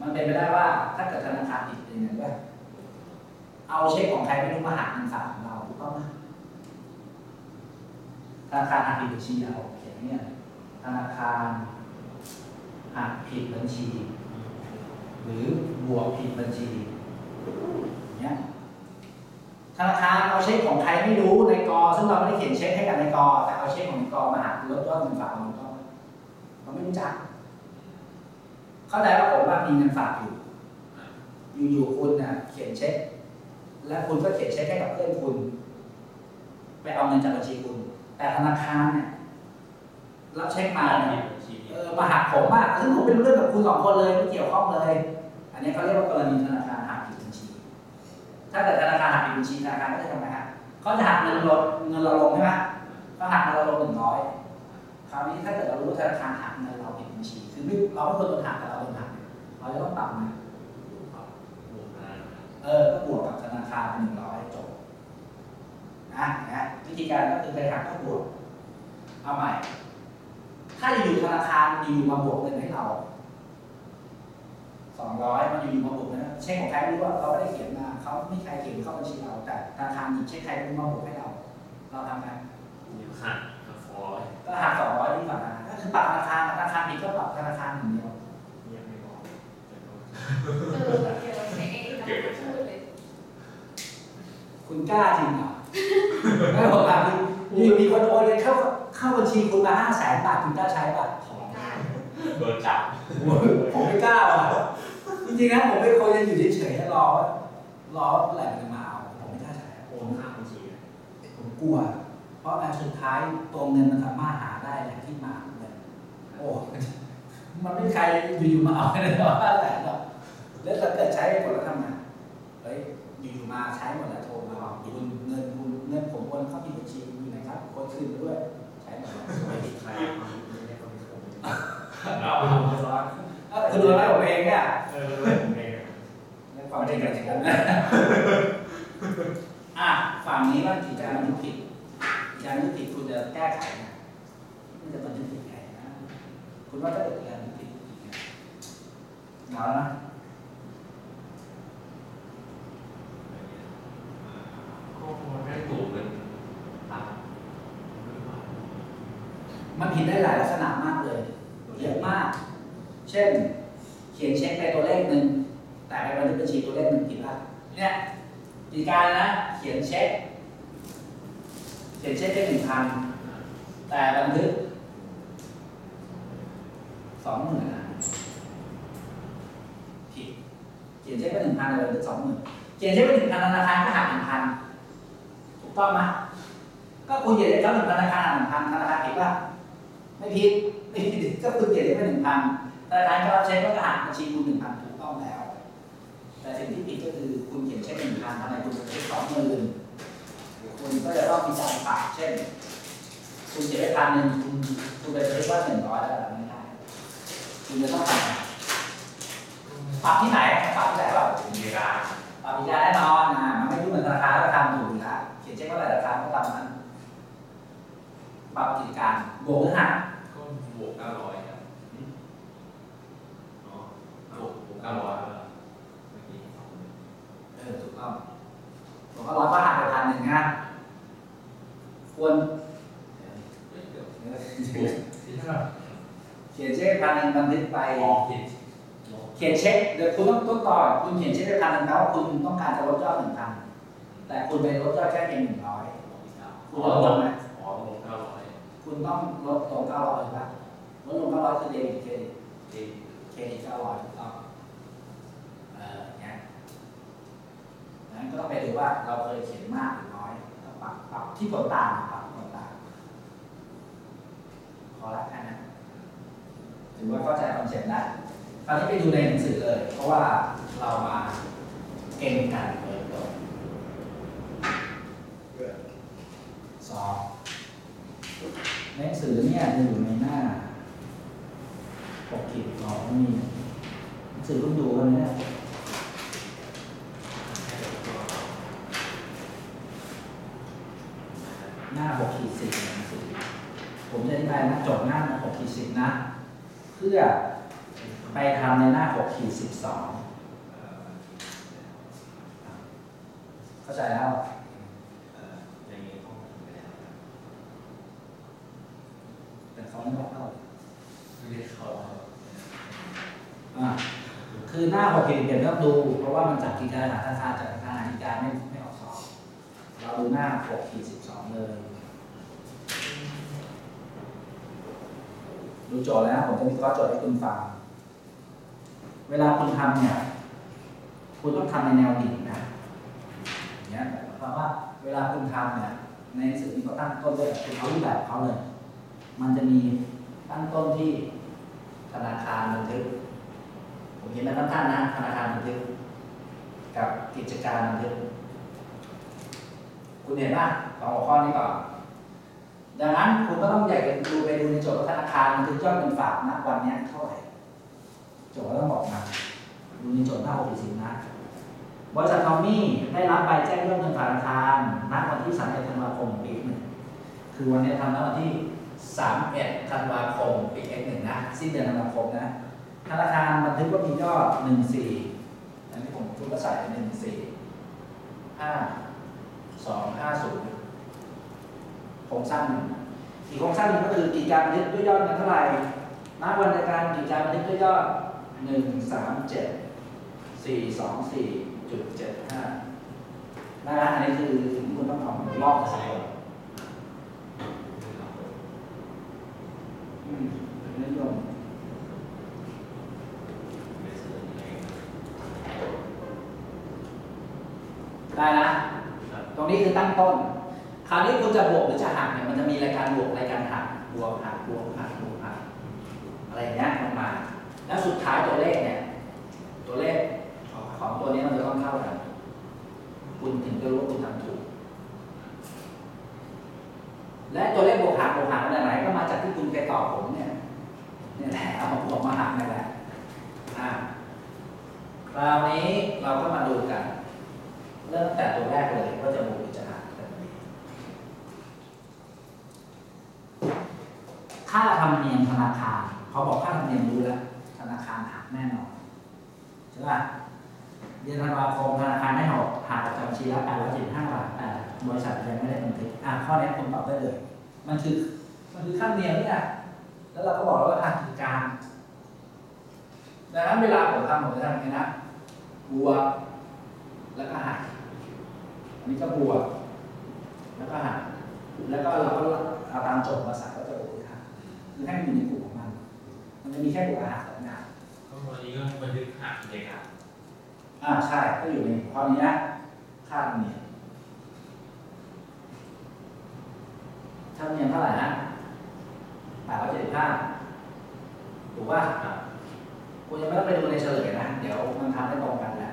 มันเป็นไปได้ว่าถ้าเกิดธนาคารผิดเป็นอย่างไรด้วยเอาเช็คของใครไม่รู้มาหักเงินฝากของเราถูกต้องไหมธนาคารหักผิดบัญชีเราเขียนเนี่ยธนาคารหักผิดบัญชี หรือบวกผิดบัญชีเนี้ยธนาคารเอาเช็คของใครไม่รู้ในกอซึ่งเราไม่ได้เขียนเช็คให้กับในกอแต่เอาเช็คของในกอมาหักลดยอดเงินฝากของเราเราไม่รู้จัก เข้าใจว่าผมว่ามีเงินฝากอยู่ อยู่ๆคุณน่ะเขียนเช็ค และคุณก็เขียนเช็คให้กับเพื่อนคุณ ไปเอาเงินจากบัญชีคุณ แต่ธนาคารเนี่ยรับเช็คมาเนี่ยบัญชีเออมาหักผมอะซึ่งผมเป็นเรื่องกับคุณสองคนเลยไม่เกี่ยวข้องเลย อันนี้เขาเรียกว่ากรณีธนาคารหักผิดบัญชี ถ้าเกิดธนาคารหักผิดบัญชีธนาคารก็จะทำไงฮะเขาจะหักเงินลดเงินเราลงใช่ไหมก็หักเงินเราลงหนึ่งร้อยคราวนี้ถ้าเกิดเรารู้ว่าธนาคารหักเงินเราผิด บัญชี คือไม่เราไม่ควรโดนหักแต่เราโดนหักเนี่ยเราจะต้องปรับไหมรวมกันเออก็บวกกับธนาคารหนึ่งร้อยจบนะนะวิธีการก็คือไปหักก็บวกเอาใหม่ ถ้าอยู่ๆธนาคารอยู่ๆมาบวกเงินให้เราสองร้อยมันอยู่ๆมาบวกเงินเช็คของใครไม่รู้ว่าเราไม่ได้เขียนมาเขาไม่มีใครเขียนเข้าบัญชีเรา แต่ธนาคารหยิบเช็คใครไม่รู้มาบวกให้เรา เราทำไงนิ้วหักหักฟอยก็หักสองร้อยที่ฝั่งธนา คือปรับธนาคารธนาคารผิดก็ปรับธนาคารอย่างเดียวยังไม่บอกจะโดนเออเดี๋ยวเองนะพูดเลยคุณกล้าจริงเหรอไม่ผมถามจริงอยู่มีคนโอนเงินเข้าเข้าบัญชีคุณมาห้าแสนบาทคุณกล้าใช้ป่ะโดนจับผมไม่กล้าว่ะจริงๆนะผมเป็นคนยังอยู่เฉยๆแล้วรอว่ารอว่าเมื่อไหร่มันมาเอาผมไม่กล้าใช้โอนข้ามบัญชีผมกลัว เพราะในสุดท้ายตัวเงินมันสามารถหาได้แหละที่มา มันไม่มีใครอยู่ๆมาเอาเลยหรอกห้าแสนหรอกแล้วถ้าเกิดใช้ไปหมดแล้วทำไงเฮ้ยอยู่ๆมาใช้หมดแล้วโทรมาบอกคุณเงินคุณเงินผมโอนเข้าที่บัญชีคุณอยู่ไหนครับโอนคืนมาด้วย ใช้หมดแล้วสวยดีใครไม่ได้คนที่ผมเราเอาไปร้อนคุณดูแลผมเองเนี่ยเออผมเองในความจริงกันอย่างนั้นอะฝั่งนี้ว่ากิจการมันผิดกิจการมันผิดคุณจะแก้ไขนะมันจะมันจะผิดไงนะคุณว่าถ้าเกิดกิจการมันผิดผิดไงเอาแล้วนะ ก็มันไม่ถูกเงินตาม มันผิดได้หลายลักษณะมากเลยเยอะมาก เช่น เขียนเช็คไปตัวเลขหนึ่งแต่ไปบันทึกบัญชีตัวเลขหนึ่งผิดละเนี่ยกิจการนะ เขียนเช็ค เขียนเช็คได้หนึ่งพันแต่บันทึกสองหมื่นนะผิดเขียนเช็คไปหนึ่งพันแต่บันทึกสองหมื่นเขียนเช็คไปหนึ่งพันธนาคารก็หักหนึ่งพันถูกต้องไหมก็คุณเขียนเช็คเขาหนึ่งธนาคารหนึ่งพันธนาคารผิดป่ะไม่ผิดไม่ผิดก็คุณเขียนเช็คไปหนึ่งพัน ธนาคารก็รับเช็คก็หักบัญชีคุณหนึ่งพันถูกต้องแล้ว แต่สิ่งที่ผิดก็คือคุณเขียนเช็คหนึ่งพันทำไมคุณเช็คสองหมื่นคุณก็จะต้องมีการปรับเช่น คุณเขียนไว้พันหนึ่งคุณคุณไปเช็คว่าหนึ่งร้อยแล้วไม่ได้คุณจะต้องปรับปรับที่ไหนปรับที่ไหนแบบมีร้านปรับมีการแน่นอนนะมันไม่รู้เหมือนธนาคารก็ทำถูกอยู่แล้วเขียนเช็คว่าอะไรราคาก็ตามนั้นปรับกิจการบวกหรือหัก ก็บวกเก้าร้อยครับอ๋อบวกบวกเก้าร้อยเมื่อกี้สอง เออถูกต้อง ผมก็ร้อยว่าหักไปพันหนึ่งนะควรเดี๋ยวเดี๋ยวเออที่เท่าไหร่เขียนเช็คพันหนึ่งบันทึกไปออกผิดเขียนเช็คเดี๋ยวคุณต้องต้นต่อคุณเขียนเช็คไปพันหนึ่งแปลว่าคุณต้องการจะลดยอดหนึ่งพันแต่คุณไปลดยอดแค่เพียงหนึ่งร้อยคุณลดลงไหมอ๋อลงเก้าร้อยคุณต้องลดลงเก้าร้อยป่ะลดลงเก้าร้อยคือเดบิตเครดิตเองเครดิตเก้าร้อยถูกต้องเออเนี่ยนั้นก็ ต้องไปดูว่าเราเคยเขียนมากหรือน้อยปรับปรับที่ผลต่างปรับผลต่างพอละแค่นั้นถือว่าเข้าใจคอนเซ็ปต์ได้คราวนี้ไปดูในหนังสือเลย เพราะว่าเรามาเก่งกันเปิดตัวสองหนังสือเนี่ยจะอยู่ในหน้าปกขีดสองมีหนังสือรุ่นดูกันเนี่ยหน้าหก ขีดสิบหนังสือผมจะอธิบายนะจบหน้าหกขีดสิบนะ เพื่อไปทำในหน้าหกขีดสิบสองเอ่อเข้าใจแล้วเอ่ออย่างนี้ต้องทำไปแล้วครับแต่เขาไม่บอกเข้าไม่ได้เข้าครับอ่าคือหน้าหกขีดเปลี่ยนก็ดู เพราะว่ามันจากกิจการหาธนาคารจากธนาคารกิจการไม่ไม่ออกสอบเราดูหน้าหกขีดสิบสองเลย ดูโจทย์แล้ว ผมจะมีข้อโจทย์ให้คุณฟัง เวลาคุณทำเนี่ย คุณต้องทำในแนวดิ่งนะอย่างเงี้ยเพราะว่าเวลาคุณทำเนี่ยในหนังสือที่เขาตั้งต้นด้วยคุณเอารูปแบบเขาเลย มันจะมีตั้งต้นที่ธนาคารบันทึก ผมเห็นแล้วท่านนะธนาคารบันทึก กับกิจการบันทึก คุณเห็นป่ะสองหัวข้อนี้ก่อน ดังนั้นคุณก็ต้องอยากจะดูไปดูในโจทย์ว่าธนาคารบันทึกยอดเงินฝากณวันนี้เท่าไหร่โจทย์ก็ต้องบอกมาดูในโจทย์หน้า60นะบริษัททอมมี่ได้รับใบแจ้งยอดเงินฝากธนาคารณวันที่31ธันวาคมปีหนึ่งคือวันนี้ทำณวันที่31ธันวาคมปีหนึ่งนะสิ้นเดือนธันวาคมนะธนาคารบันทึกว่ามียอด14อันนี้ผมคุณก็ใส่14 5 2 5 0 โครงสร้างหนึ่งอีกโครงสร้างหนึ่งก็คือกิจการบันทึกด้วยยอดเงินเท่าไหร่ณวันการกิจการบันทึกด้วยยอด1 3 7 4 2 4จุด7 5นะอันนี้คือสิ่งที่คุณต้องทำรอบสายอืมเป็นนิยมไม่เสื่อมยังได้นะ ตรงนี้คือตั้งต้น คราวนี้คุณจะบวกหรือจะหักเนี่ยมันจะมีรายการบวกรายการหักบวกหักบวกหักบวกหักอะไรเงี้ยมันมา แล้วสุดท้ายตัวเลขเนี่ย ตัวเลขของตัวนี้มันจะต้องเท่ากันคุณถึงจะรู้ว่าคุณทำถูก และตัวเลขบวกหักบวกหักมาจากไหนก็มาจากที่คุณไปตอบผมเนี่ยนี่แหละเอามาบวกมาหักนี่แหละอ่าคราวนี้เราก็มาดูกัน เริ่มตั้งแต่ตัวแรกเลยว่าจะบวกแบบนี้ ค่าธรรมเนียมธนาคารเขาบอกค่าธรรมเนียมรู้แล้วธนาคารหักแน่นอนใช่ป่ะเดือนธันวาคมธนาคารให้หักหักประจำบัญชีละแปดร้อยเจ็ดห้าบาทแต่บริษัทยังไม่ได้บันทึกอะข้อนี้คุณตอบได้เลย มันคือมันคือค่าธรรมเนียมนี่แหละแล้วเราก็บอกแล้วว่าอะคือการดังนั้นเวลาผมทำผมจะทำยังไงนะบวกแล้วก็หักอันนี้ก็บวกแล้วก็หักแล้วก็เราก็เอาตามโจทย์มาใส่ก็ คือให้มันอยู่ในกลุ่มของมัน มันจะมีแค่บวกกับหักสองอย่างก็วันนี้ก็บันทึกหักเลยครับอ่าใช่ก็อยู่ในข้อนี้นะค่าธรรมเนียมค่าธรรมเนียมเท่าไหร่นะแปดร้อยเจ็ดสิบห้าถูกป่ะครับคุณยังไม่ต้องไปดูในเฉลยนะ เดี๋ยวมันทำได้ตรงกันแหละ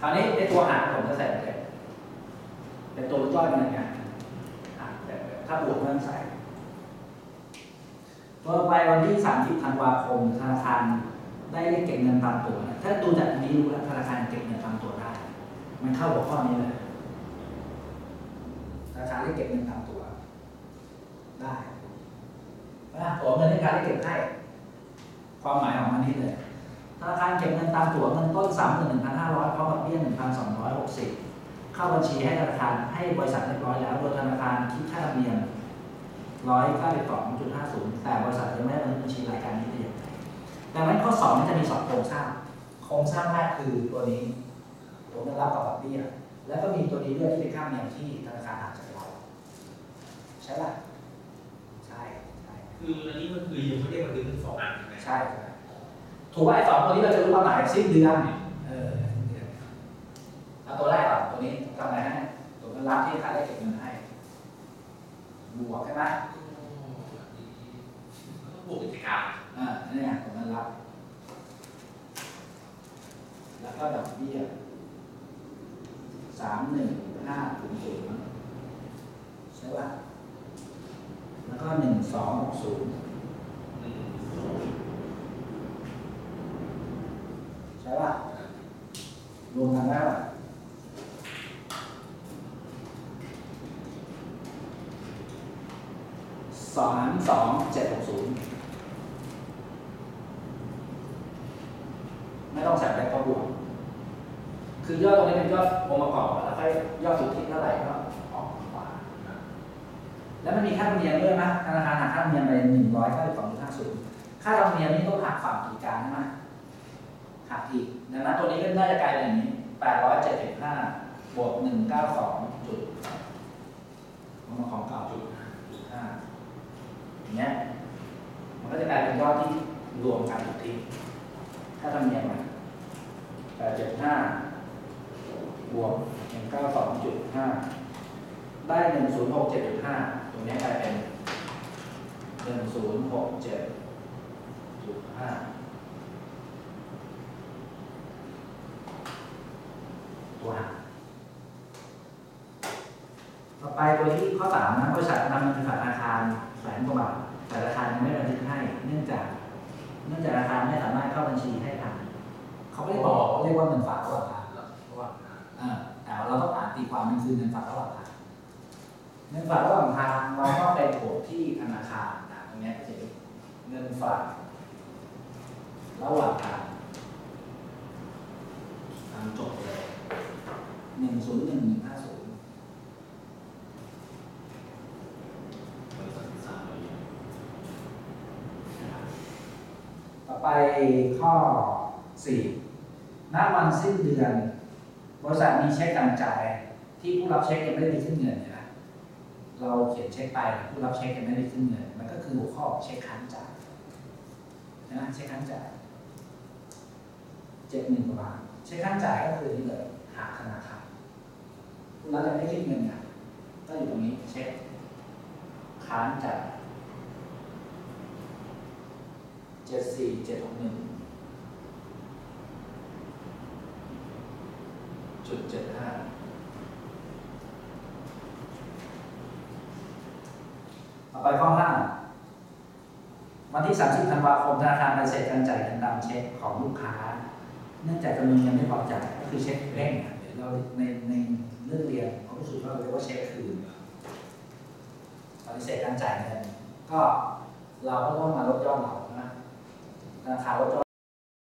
คราวนี้ในตัวหักผมจะใส่เป็นเป็นตัวย่อยมันไงหักแต่ถ้าบวกไม่ต้องใส่ ตัวไปวันที่ 30ธันวาคมธนาคารได้เรียกเก็บเงินตามตัว ถ้าดูจากนี้รู้แล้วธนาคารเก็บเงินตามตัวได้ มันเข้าหัวข้อนี้เลยธนาคารเรียกเก็บเงินตามตัว ได้นะตัวเงินที่การเรียกเก็บให้ ความหมายของมันนี่เลยธนาคารเก็บเงินตามตัวเงินต้น31,500พร้อมดอกเบี้ย1,260เข้าบัญชีให้ธนาคารให้บริษัทเรียบร้อยแล้วโดยธนาคารคิดค่าธรรมเนียม 192.50 แต่บริษัทยังไม่ได้บันทึกบัญชีรายการนี้แต่อย่างใดดังนั้นข้อ2มันจะมีสองโครงสร้าง โครงสร้างแรกคือตัวนี้ตัวเงินรับกับดอกเบี้ยแล้วก็มีตัวนี้ด้วยที่เป็นค่าธรรมเนียมที่ธนาคารหักจากเราใช่ป่ะใช่ใช่คืออันนี้มันคือยังไม่ได้บันทึกทั้งสองอันใช่ไหมใช่ใช่ถูกว่าไอ้สองตัวนี้เราจะรู้ตอนไหนสิ้นเดือนเออสิ้นเดือนเอาตัวแรกก่อนตัวนี้ทำไงให้ตัวเงินรับที่ค่าได้เก็บเงินให้ บวกใช่ไหมก็บวกกิจการอ่าเนี่ยตัวเงินรับ แล้วก็ดอกเบี้ยสามหนึ่งห้าถึงศูนย์ใช่ป่ะแล้วก็หนึ่งสองหกศูนย์หนึ่งสองใช่ป่ะรวมกันแล้วอะ สามสองเจ็ดหกศูนย์ไม่ต้องใส่แบงก์ก็บวกคือยอดตรงนี้เป็นยอดองค์ประกอบแล้วก็ยอดสุทธิเท่าไหร่ก็ออกขวาแล้วมันมีค่าธรรมเนียมด้วยนะธนาคารหักค่าธรรมเนียมไปหนึ่งร้อยเก้าสิบสองจุดห้าศูนย์ค่าธรรมเนียมนี่ต้องหักฝั่งกิจการใช่ไหมหักอีกดังนั้นตัวนี้ก็น่าจะกลายเป็นอย่างนี้แปดร้อยเจ็ดสิบห้าบวกหนึ่งเก้าสองจุดของของเก่าจุด อย่างเงี้ยมันก็จะกลายเป็นยอดที่รวมกันทุกทีค่าธรรมเนียมอะแปดเจ็ดห้าบวกหนึ่งเก้าสองจุดห้าได้หนึ่งศูนย์หกเจ็ดจุดห้าตรงนี้กลายเป็นหนึ่งศูนย์หกเจ็ดจุดห้าตัวหารต่อไปตัวที่ข้อสามนะบริษัทนำเงินฝากธนาคาร แสนกว่าบาทแต่ธนาคารยังไม่บันทึกให้ เนื่องจาก เนื่องจากธนาคารไม่สามารถเข้าบัญชีให้ทันเขาไม่ได้บอกว่าเรียกว่าเงินฝากระหว่างทางเพราะว่าเออแต่ว่าเราต้องอ่านตีความมันคือเงินฝากระหว่างทางเงินฝากระหว่างทางเราก็ไปโผล่ที่ธนาคารนะตรงเนี้ยก็จะเป็นเงินฝากระหว่างทางทางจบเลยหนึ่งศูนย์หนึ่งหนึ่งห้าศูนย์ บริษัทที่สร้างเราอยู่ ต่อ ไปข้อสี่ณวันสิ้นเดือน บริษัทมีเช็คการจ่าย ที่ผู้รับเช็คยังไม่ได้มีขึ้นเงินนะเราเขียนเช็คไปผู้รับเช็คยังไม่ได้ขึ้นเงิน มันก็คือหัวข้อเช็คค้างจ่ายนะเช็คค้างจ่ายเจ็ดหมื่นกว่าบาทเช็คค้างจ่ายก็คือนี่เลยหาธนาคารผู้รับยังไม่ได้ขึ้นเงินนะก็อยู่ตรงนี้เช็คค้างจ่าย เจ็ดสี่เจ็ดหกหนึ่งจุดเจ็ดห้าต่อไปข้อห้าวันที่ 30 ธันวาคมธนาคารปฏิเสธการจ่ายเงินตามเช็คของลูกค้า เนื่องจากจำนวนเงินไม่พอจ่ายก็คือเช็คเร่งเดี๋ยวเราในในเรื่องเรียนเขารู้สึกว่าเราเรียกว่าเช็คคืนปฏิเสธการจ่ายเงินก็เราก็ต้องมาลดยอดเรา นะธนาคารลดยอด